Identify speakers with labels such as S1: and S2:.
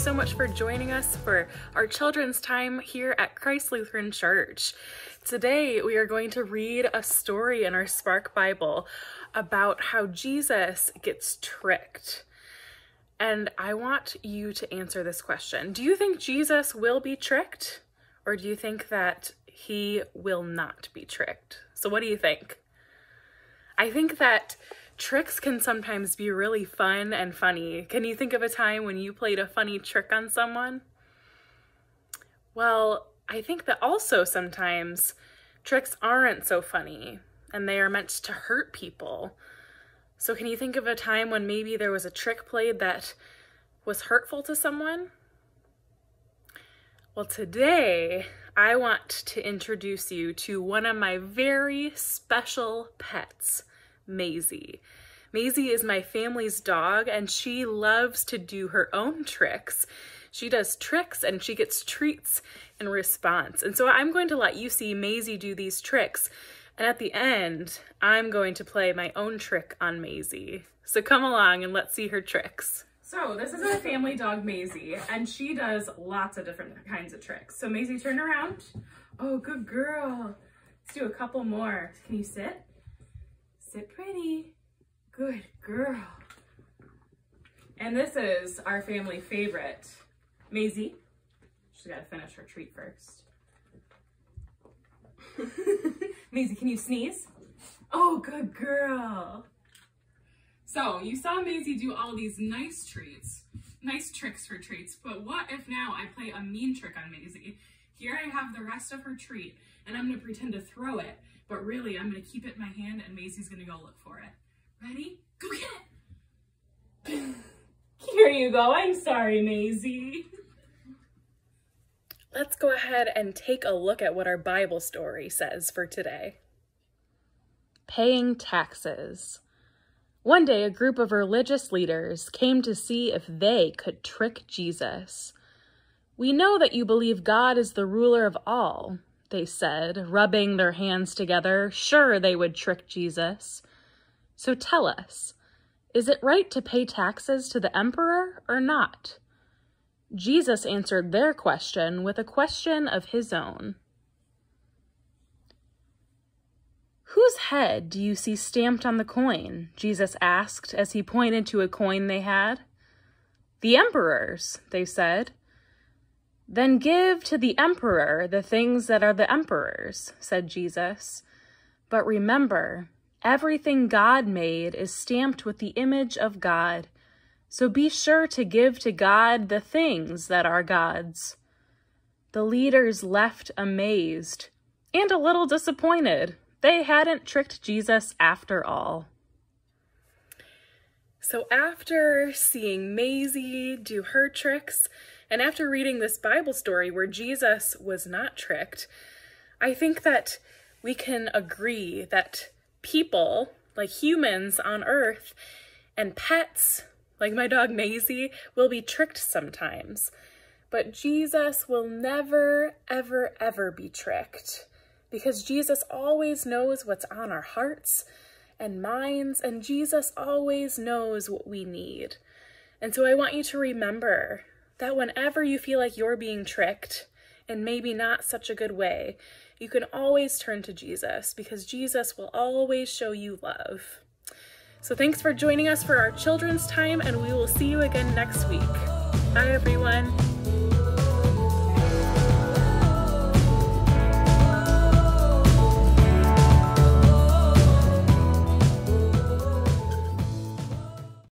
S1: So much for joining us for our children's time here at Christ Lutheran Church. Today, we are going to read a story in our Spark Bible about how Jesus gets tricked. And I want you to answer this question Do you think Jesus will be tricked? Or do you think that he will not be tricked? So, what do you think? I think that tricks can sometimes be really fun and funny. Can you think of a time when you played a funny trick on someone? Well, I think that also sometimes tricks aren't so funny and they are meant to hurt people. So, can you think of a time when maybe there was a trick played that was hurtful to someone? Well, today I want to introduce you to one of my very special pets. Maisie. Maisie is my family's dog and she loves to do her own tricks. She does tricks and she gets treats in response. And so I'm going to let you see Maisie do these tricks. And at the end, I'm going to play my own trick on Maisie. So come along and let's see her tricks. So this is our family dog, Maisie, and she does lots of different kinds of tricks. So Maisie, turn around. Oh, good girl. Let's do a couple more. Can you sit? Sit pretty. Good girl. And this is our family favorite, Maisie. She's got to finish her treat first. Maisie, can you sneeze? Oh, good girl. So you saw Maisie do all these nice treats, nice tricks for treats, but what if now I play a mean trick on Maisie? Here I have the rest of her treat, and I'm gonna pretend to throw it, but really, I'm gonna keep it in my hand and Maisie's gonna go look for it. Ready? Go get it! Here you go. I'm sorry, Maisie. Let's go ahead and take a look at what our Bible story says for today. Paying taxes. One day, a group of religious leaders came to see if they could trick Jesus. We know that you believe God is the ruler of all, they said, rubbing their hands together, sure they would trick Jesus. So tell us, is it right to pay taxes to the emperor or not? Jesus answered their question with a question of his own. Whose head do you see stamped on the coin? Jesus asked as he pointed to a coin they had. The emperor's, they said. Then give to the emperor the things that are the emperor's, said Jesus. But remember, everything God made is stamped with the image of God. So be sure to give to God the things that are God's. The leaders left amazed and a little disappointed. They hadn't tricked Jesus after all. So after seeing Maisie do her tricks, and after reading this Bible story where Jesus was not tricked, I think that we can agree that people, like humans on earth, and pets, like my dog Maisie, will be tricked sometimes. But Jesus will never, ever, ever be tricked because Jesus always knows what's on our hearts and minds, and Jesus always knows what we need. And so I want you to remember that whenever you feel like you're being tricked, and maybe not such a good way, you can always turn to Jesus because Jesus will always show you love. So thanks for joining us for our children's time, and we will see you again next week. Bye, everyone.